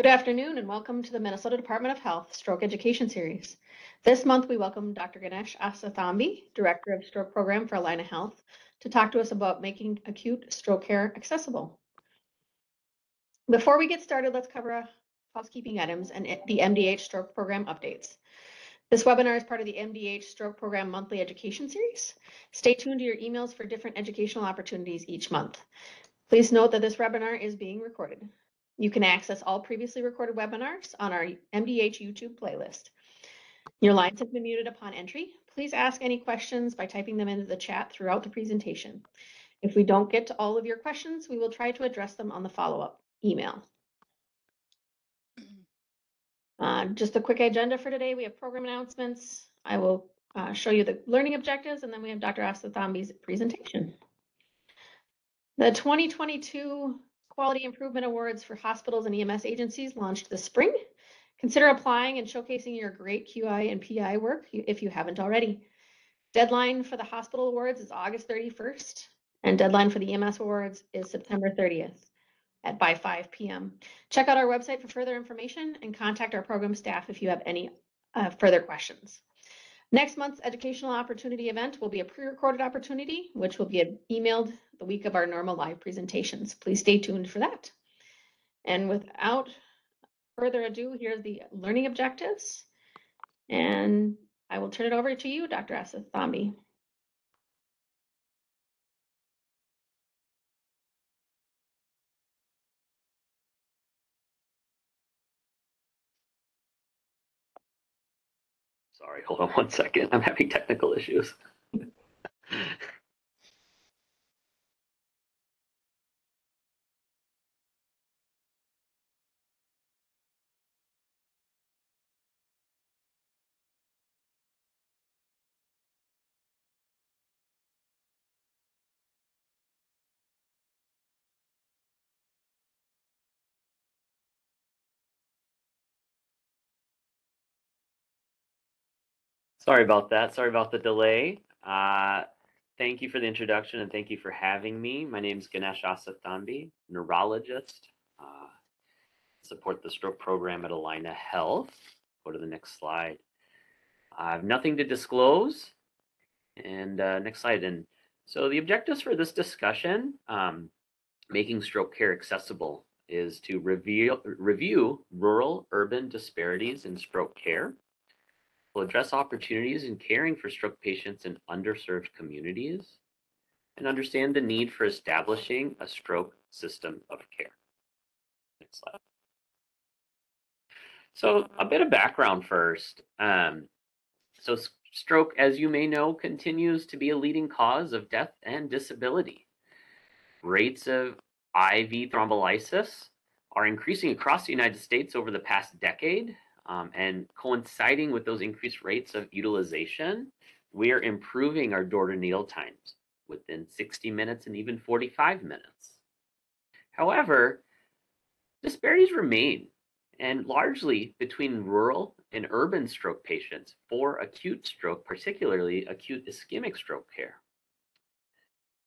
Good afternoon and welcome to the Minnesota Department of Health Stroke Education Series. This month we welcome Dr. Ganesh Asathambi, Director of Stroke Program for Allina Health, to talk to us about making acute stroke care accessible. Before we get started, let's cover housekeeping items and the MDH Stroke Program updates. This webinar is part of the MDH Stroke Program Monthly Education Series. Stay tuned to your emails for different educational opportunities each month. Please note that this webinar is being recorded. You can access all previously recorded webinars on our MDH YouTube playlist. Your lines have been muted upon entry. Please ask any questions by typing them into the chat throughout the presentation. If we don't get to all of your questions, we will try to address them on the follow-up email. Uh, just a quick agenda for today. We have program announcements. I will uh, show you the learning objectives, and then we have Dr. Asathambi's presentation. The 2022 Quality Improvement Awards for hospitals and EMS agencies launched this spring. Consider applying and showcasing your great QI and PI work if you haven't already. Deadline for the hospital awards is August 31st, and deadline for the EMS awards is September 30th at by 5 p.m. Check out our website for further information and contact our program staff if you have any uh, further questions. Next month's educational opportunity event will be a pre-recorded opportunity, which will be emailed the week of our normal live presentations. Please stay tuned for that. And without further ado, here are the learning objectives. And I will turn it over to you, Dr. Asathambi. Sorry, hold on one second. I'm having technical issues. Sorry about that. Sorry about the delay. Uh, thank you for the introduction and thank you for having me. My name is Ganesh Asathambi, neurologist. Uh, support the stroke program at Allina Health. Go to the next slide. I have nothing to disclose. And uh, next slide. And so the objectives for this discussion, um, making stroke care accessible, is to review, review rural urban disparities in stroke care will address opportunities in caring for stroke patients in underserved communities and understand the need for establishing a stroke system of care. Next slide. So a bit of background first. Um, so stroke, as you may know, continues to be a leading cause of death and disability. Rates of IV thrombolysis are increasing across the United States over the past decade, um, and coinciding with those increased rates of utilization, we are improving our door to needle times within 60 minutes and even 45 minutes. However, disparities remain and largely between rural and urban stroke patients for acute stroke, particularly acute ischemic stroke care.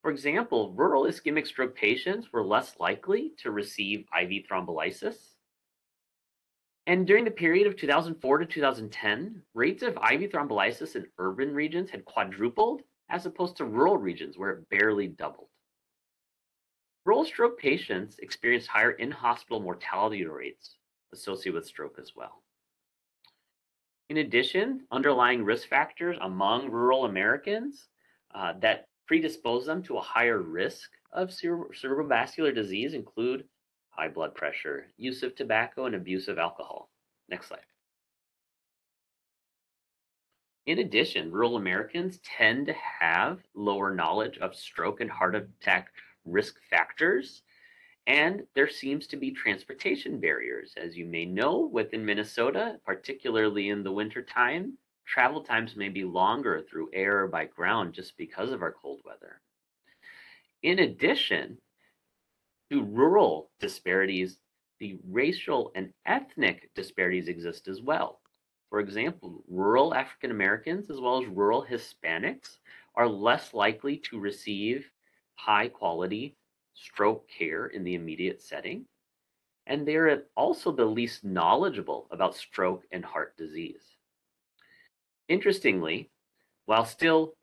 For example, rural ischemic stroke patients were less likely to receive IV thrombolysis and during the period of 2004 to 2010, rates of IV thrombolysis in urban regions had quadrupled as opposed to rural regions where it barely doubled. Rural stroke patients experienced higher in-hospital mortality rates associated with stroke as well. In addition, underlying risk factors among rural Americans uh, that predispose them to a higher risk of cere cerebrovascular disease include high blood pressure, use of tobacco, and abuse of alcohol. Next slide. In addition, rural Americans tend to have lower knowledge of stroke and heart attack risk factors, and there seems to be transportation barriers. As you may know, within Minnesota, particularly in the winter time, travel times may be longer through air or by ground just because of our cold weather. In addition, to rural disparities, the racial and ethnic disparities exist as well. For example, rural African Americans as well as rural Hispanics are less likely to receive high quality stroke care in the immediate setting. and they're also the least knowledgeable about stroke and heart disease. Interestingly, while still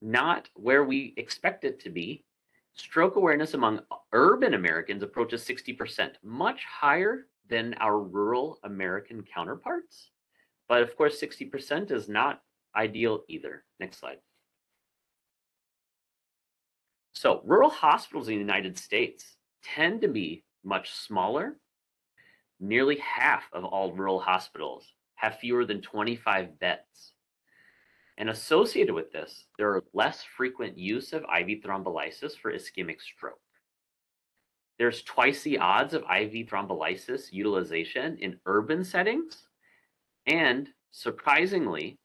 not where we expect it to be, stroke awareness among urban Americans approaches 60%, much higher than our rural American counterparts. But of course, 60% is not ideal either. Next slide. So rural hospitals in the United States tend to be much smaller. Nearly half of all rural hospitals have fewer than 25 beds. And associated with this, there are less frequent use of IV thrombolysis for ischemic stroke. There's twice the odds of IV thrombolysis utilization in urban settings. And surprisingly,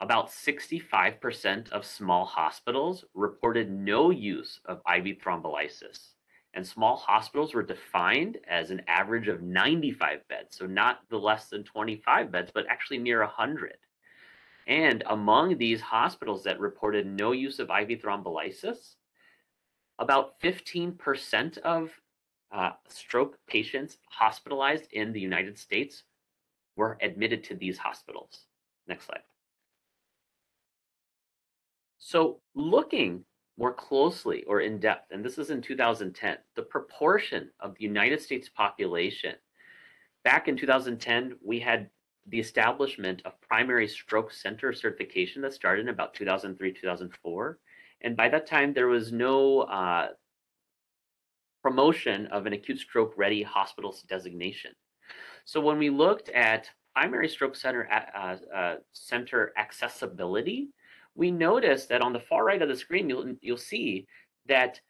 about 65% of small hospitals reported no use of IV thrombolysis. And small hospitals were defined as an average of 95 beds. So not the less than 25 beds, but actually near 100. And among these hospitals that reported no use of IV thrombolysis, about 15% of uh, stroke patients hospitalized in the United States were admitted to these hospitals. Next slide. So looking more closely or in depth, and this is in 2010, the proportion of the United States population. Back in 2010, we had the establishment of primary stroke center certification that started in about 2003, 2004. And by that time, there was no uh, promotion of an acute stroke ready hospitals designation. So when we looked at primary stroke center, uh, uh, center accessibility, we noticed that on the far right of the screen, you'll, you'll see that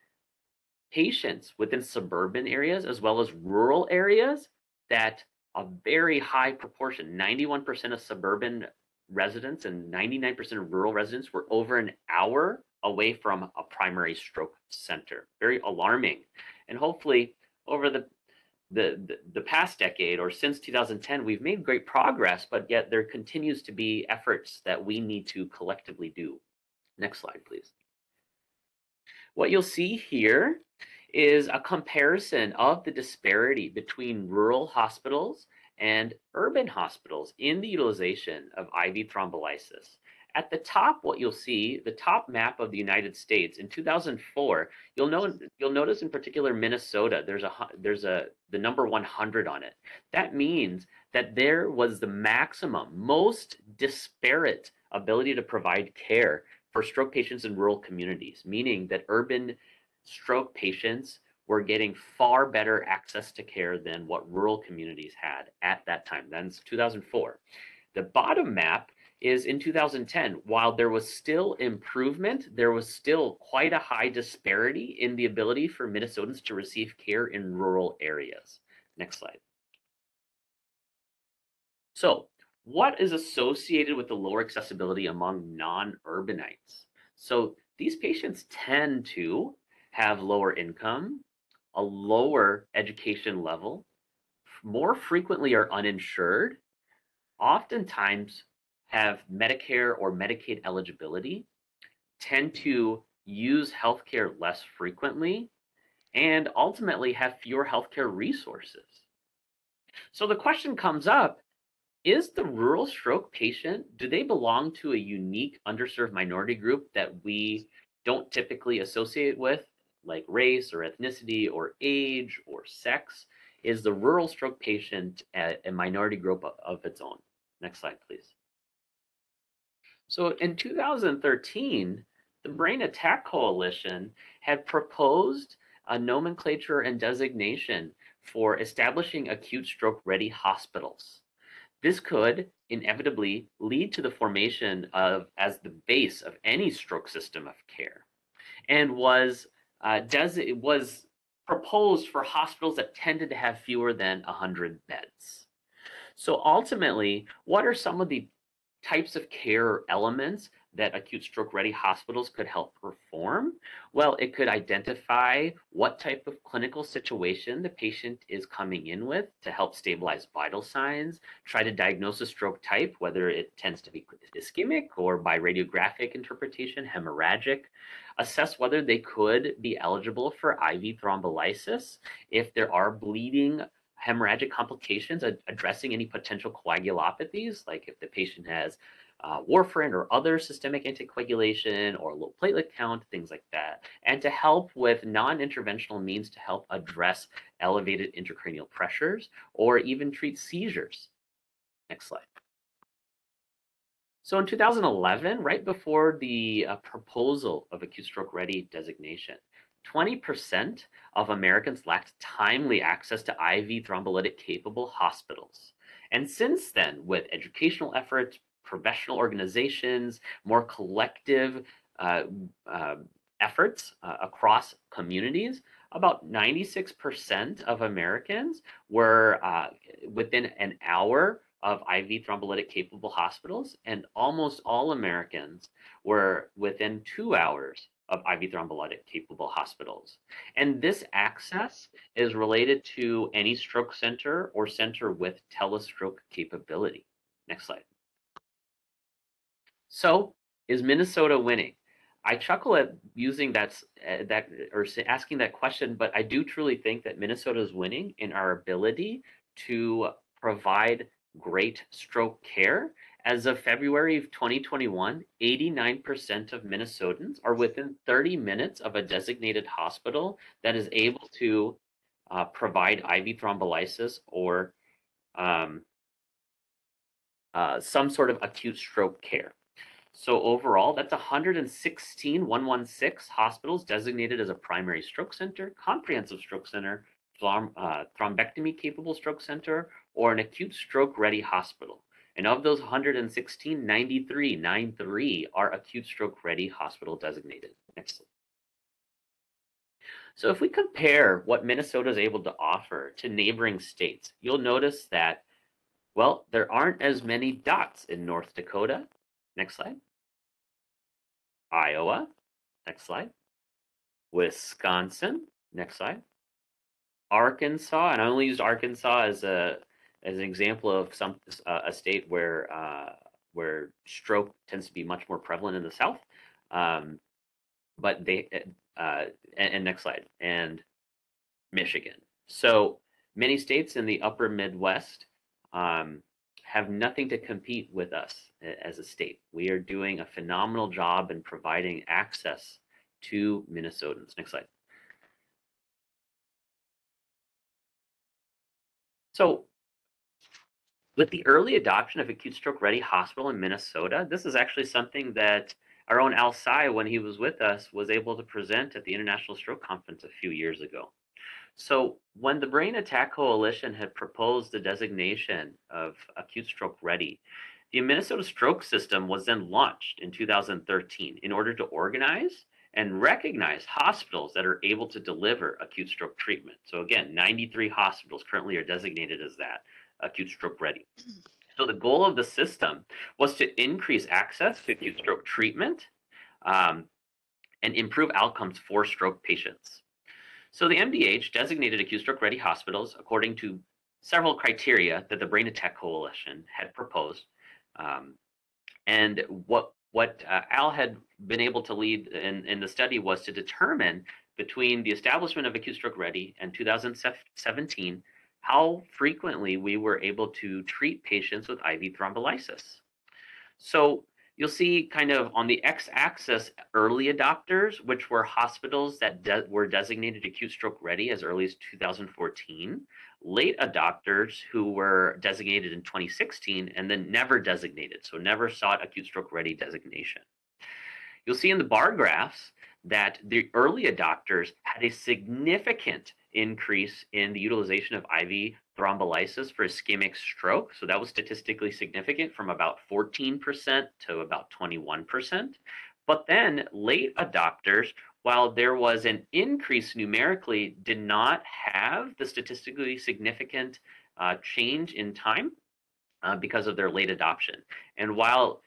patients within suburban areas as well as rural areas that a very high proportion, 91% of suburban residents and 99% of rural residents were over an hour away from a primary stroke center. Very alarming. And hopefully over the the, the, the past decade or since 2010, we've made great progress, but yet there continues to be efforts that we need to collectively do. Next slide, please. What you'll see here is a comparison of the disparity between rural hospitals and urban hospitals in the utilization of IV thrombolysis. At the top, what you'll see, the top map of the United States in 2004, you'll know you'll notice in particular Minnesota, there's a there's a the number 100 on it. That means that there was the maximum, most disparate ability to provide care for stroke patients in rural communities, meaning that urban stroke patients were getting far better access to care than what rural communities had at that time. That's 2004. The bottom map is in 2010, while there was still improvement, there was still quite a high disparity in the ability for Minnesotans to receive care in rural areas. Next slide. So what is associated with the lower accessibility among non-urbanites? So these patients tend to have lower income, a lower education level, more frequently are uninsured, oftentimes have Medicare or Medicaid eligibility, tend to use healthcare less frequently, and ultimately have fewer healthcare resources. So the question comes up, is the rural stroke patient, do they belong to a unique underserved minority group that we don't typically associate with like race or ethnicity or age or sex, is the rural stroke patient a, minority group of, of its own? Next slide, please. So in 2013, the Brain Attack Coalition had proposed a nomenclature and designation for establishing acute stroke ready hospitals. This could inevitably lead to the formation of as the base of any stroke system of care and was uh, does it was proposed for hospitals that tended to have fewer than 100 beds. So ultimately, what are some of the types of care elements that acute stroke ready hospitals could help perform? Well, it could identify what type of clinical situation the patient is coming in with to help stabilize vital signs, try to diagnose a stroke type, whether it tends to be ischemic or by radiographic interpretation, hemorrhagic, assess whether they could be eligible for IV thrombolysis if there are bleeding hemorrhagic complications, ad- addressing any potential coagulopathies, like if the patient has uh, warfarin or other systemic anticoagulation or low platelet count, things like that, and to help with non-interventional means to help address elevated intracranial pressures or even treat seizures. Next slide. So in 2011, right before the uh, proposal of acute stroke ready designation, 20% of Americans lacked timely access to IV thrombolytic capable hospitals. And since then, with educational efforts, professional organizations, more collective uh, uh, efforts uh, across communities, about 96% of Americans were uh, within an hour of IV thrombolytic capable hospitals, and almost all Americans were within two hours of IV thrombolytic capable hospitals. And this access is related to any stroke center or center with telestroke capability. Next slide. So, is Minnesota winning? I chuckle at using that uh, that or asking that question, but I do truly think that Minnesota is winning in our ability to provide great stroke care. As of February of 2021, 89% of Minnesotans are within 30 minutes of a designated hospital that is able to uh, provide IV thrombolysis or um, uh, some sort of acute stroke care. So overall, that's 116 116 hospitals designated as a primary stroke center, comprehensive stroke center, uh, thrombectomy capable stroke center, or an acute stroke ready hospital. And of those 116, 93, 93 are acute stroke ready hospital designated. Next slide. So if we compare what Minnesota is able to offer to neighboring states, you'll notice that, well, there aren't as many dots in North Dakota. Next slide. Iowa. Next slide. Wisconsin. Next slide. Arkansas, and I only used Arkansas as a as an example of some uh, a state where uh, where stroke tends to be much more prevalent in the South. Um, but they uh, and, and next slide and Michigan. So many states in the upper Midwest um, have nothing to compete with us as a state. We are doing a phenomenal job in providing access to Minnesotans. Next slide. So with the early adoption of acute stroke ready hospital in Minnesota, this is actually something that our own Al Sai, when he was with us, was able to present at the International Stroke Conference a few years ago. So when the Brain Attack Coalition had proposed the designation of acute stroke ready, the Minnesota Stroke System was then launched in 2013 in order to organize and recognize hospitals that are able to deliver acute stroke treatment. So again, 93 hospitals currently are designated as that acute stroke ready. So the goal of the system was to increase access to acute stroke treatment um, and improve outcomes for stroke patients. So the MDH designated acute stroke ready hospitals according to several criteria that the Brain Attack Coalition had proposed. Um, and what what uh, Al had been able to lead in, in the study was to determine between the establishment of acute stroke ready and 2017 how frequently we were able to treat patients with IV thrombolysis. So you'll see kind of on the x-axis early adopters, which were hospitals that de were designated acute stroke ready as early as 2014, late adopters who were designated in 2016 and then never designated, so never sought acute stroke ready designation. You'll see in the bar graphs that the early adopters had a significant increase in the utilization of IV thrombolysis for ischemic stroke. So that was statistically significant from about 14% to about 21%. But then late adopters, while there was an increase numerically, did not have the statistically significant uh, change in time uh, because of their late adoption. And while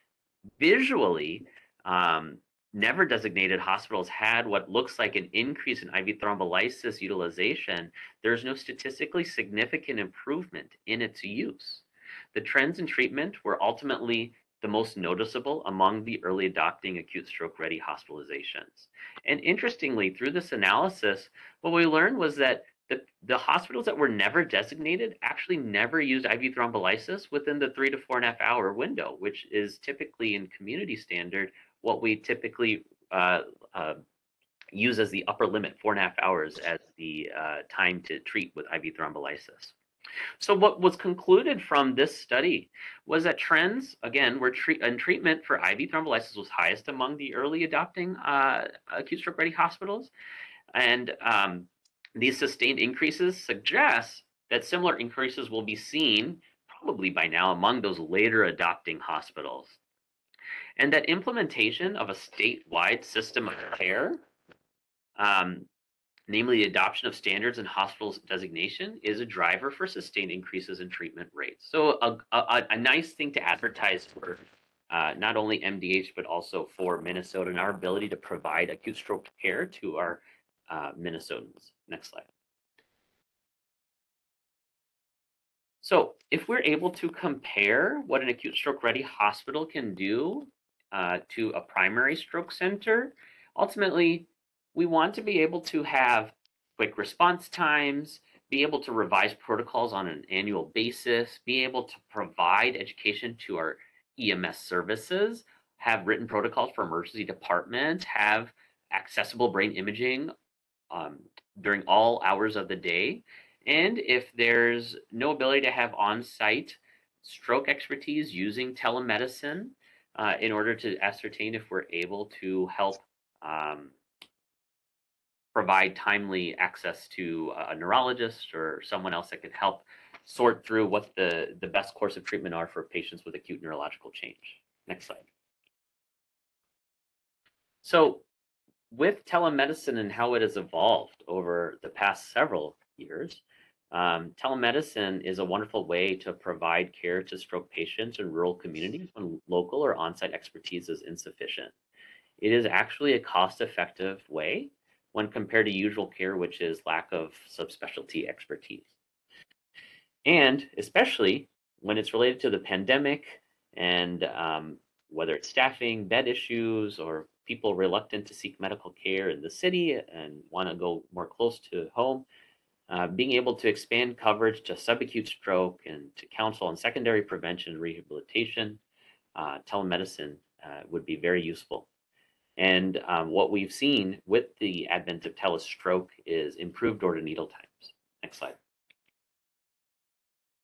visually, um, never designated hospitals had what looks like an increase in IV thrombolysis utilization, there's no statistically significant improvement in its use. The trends in treatment were ultimately the most noticeable among the early adopting acute stroke ready hospitalizations. And interestingly, through this analysis, what we learned was that the, the hospitals that were never designated actually never used IV thrombolysis within the three to four and a half hour window, which is typically in community standard what we typically uh, uh, use as the upper limit, four and a half hours as the uh, time to treat with IV thrombolysis. So what was concluded from this study was that trends, again, were treat in treatment for IV thrombolysis was highest among the early adopting uh, acute stroke ready hospitals. And um, these sustained increases suggest that similar increases will be seen probably by now among those later adopting hospitals. And that implementation of a statewide system of care um, namely the adoption of standards and hospitals designation, is a driver for sustained increases in treatment rates. So a, a, a nice thing to advertise for uh, not only MDH, but also for Minnesota and our ability to provide acute stroke care to our uh, Minnesotans. Next slide. So if we're able to compare what an acute stroke ready hospital can do uh, to a primary stroke center, ultimately we want to be able to have quick response times, be able to revise protocols on an annual basis, be able to provide education to our EMS services, have written protocols for emergency departments, have accessible brain imaging um, during all hours of the day. And if there's no ability to have on-site stroke expertise using telemedicine uh, in order to ascertain if we're able to help um, provide timely access to a neurologist or someone else that could help sort through what the, the best course of treatment are for patients with acute neurological change. Next slide. So with telemedicine and how it has evolved over the past several years, um, telemedicine is a wonderful way to provide care to stroke patients in rural communities when local or on-site expertise is insufficient. It is actually a cost-effective way when compared to usual care, which is lack of subspecialty expertise. And especially when it's related to the pandemic and um, whether it's staffing, bed issues, or people reluctant to seek medical care in the city and want to go more close to home, uh, being able to expand coverage to subacute stroke and to counsel on secondary prevention and rehabilitation, uh, telemedicine uh, would be very useful. And um, what we've seen with the advent of telestroke is improved to needle times. Next slide.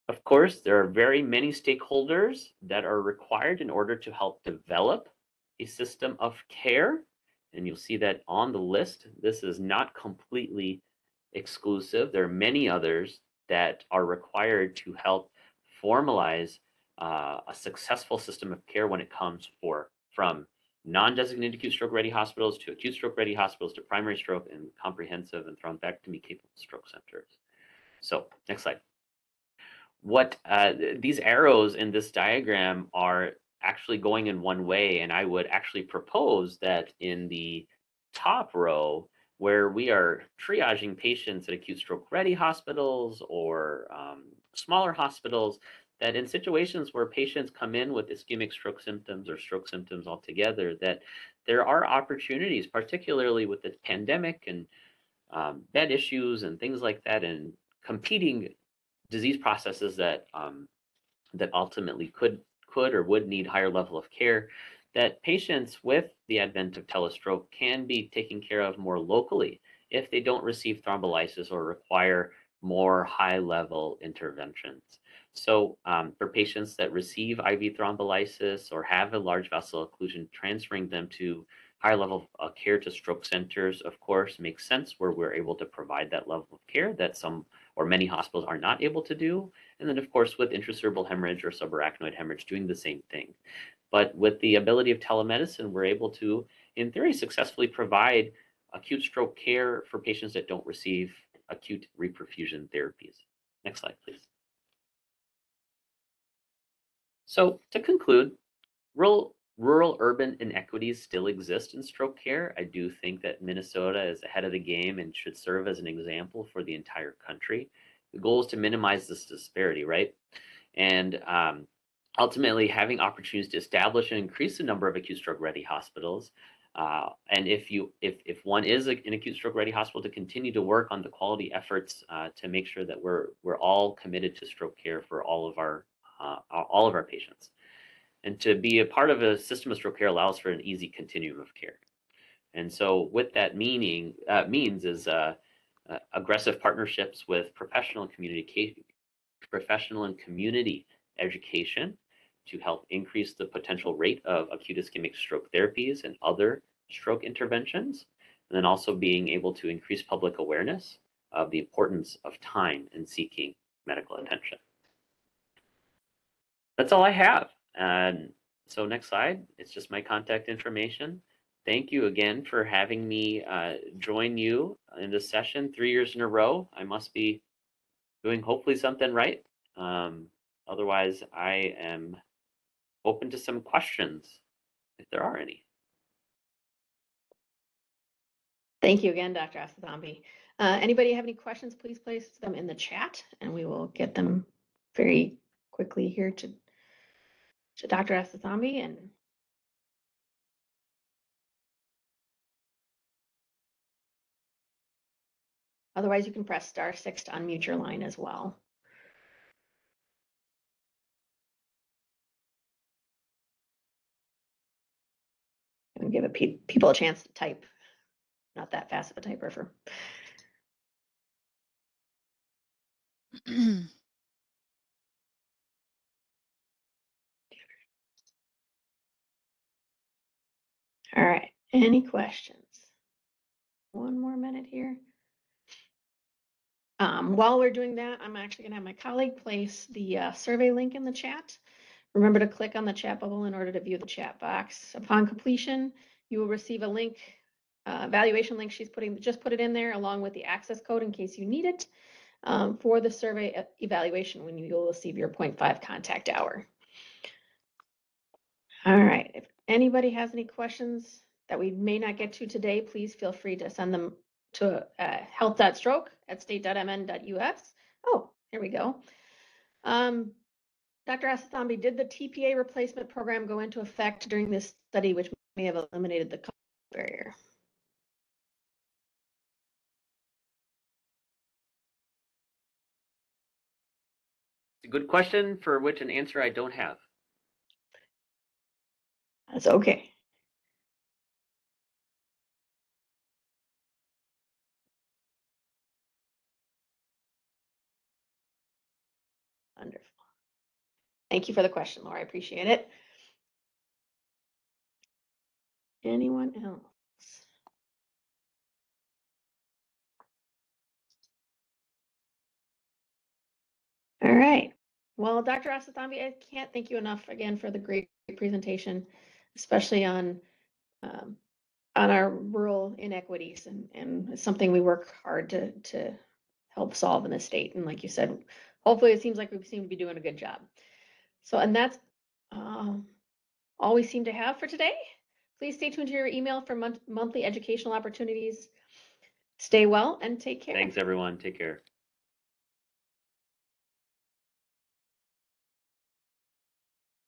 Of course, there are very many stakeholders that are required in order to help develop a system of care. And you'll see that on the list, this is not completely exclusive. There are many others that are required to help formalize uh, a successful system of care when it comes for from non-designated acute stroke ready hospitals to acute stroke ready hospitals to primary stroke and comprehensive and thrombectomy capable stroke centers. So next slide. What uh, these arrows in this diagram are actually going in one way, and I would actually propose that in the top row, where we are triaging patients at acute stroke ready hospitals or um, smaller hospitals, that in situations where patients come in with ischemic stroke symptoms or stroke symptoms altogether, that there are opportunities, particularly with the pandemic and um, bed issues and things like that, and competing disease processes that um, that ultimately could could or would need higher level of care. That patients with the advent of telestroke can be taken care of more locally if they don't receive thrombolysis or require more high level interventions. So um, for patients that receive IV thrombolysis or have a large vessel occlusion, transferring them to higher level uh, care to stroke centers, of course, makes sense where we're able to provide that level of care that some or many hospitals are not able to do. And then, of course, with intracerebral hemorrhage or subarachnoid hemorrhage, doing the same thing. But with the ability of telemedicine, we're able to, in theory, successfully provide acute stroke care for patients that don't receive acute reperfusion therapies. Next slide, please. So to conclude, rural, rural urban inequities still exist in stroke care. I do think that Minnesota is ahead of the game and should serve as an example for the entire country. The goal is to minimize this disparity, right? And um, ultimately having opportunities to establish and increase the number of acute stroke ready hospitals Uh, and if you if if one is an acute stroke ready hospital, to continue to work on the quality efforts uh, to make sure that we're we're all committed to stroke care for all of our uh, all of our patients. And to be a part of a system of stroke care allows for an easy continuum of care. And so, what that meaning uh, means is uh, uh, aggressive partnerships with professional and community professional and community education to help increase the potential rate of acute ischemic stroke therapies and other stroke interventions, and then also being able to increase public awareness of the importance of time in seeking medical attention. That's all I have. And so next slide, it's just my contact information. Thank you again for having me uh, join you in this session three years in a row. I must be doing hopefully something right. Um, otherwise, I am open to some questions if there are any. Thank you again, Dr. Asathambi. Uh, anybody have any questions, please place them in the chat and we will get them very quickly here to, to Dr. Asathambi and otherwise you can press star six to unmute your line as well. And give a pe- people a chance to type. Not that fast of a typer for. All right, any questions? One more minute here. Um, while we're doing that, I'm actually gonna have my colleague place the uh, survey link in the chat. Remember to click on the chat bubble in order to view the chat box. Upon completion, you will receive a link, uh, evaluation link. She's putting, just put it in there along with the access code in case you need it um, for the survey evaluation when you will receive your 0.5 contact hour. All right, if anybody has any questions that we may not get to today, please feel free to send them to uh, health.stroke at state.mn.us. Oh, here we go. Um, Dr. Asathambi, did the TPA replacement program go into effect during this study, which may have eliminated the cost barrier? It's a good question for which an answer I don't have. That's okay. Thank you for the question, Laura. I appreciate it. Anyone else? All right. Well, Dr. Asathambi, I can't thank you enough again for the great presentation, especially on um, on our rural inequities and, and something we work hard to, to help solve in the state. And like you said, hopefully it seems like we seem to be doing a good job. So, and that's um, all we seem to have for today. Please stay tuned to your email for month- monthly educational opportunities. Stay well and take care. Thanks, everyone. Take care.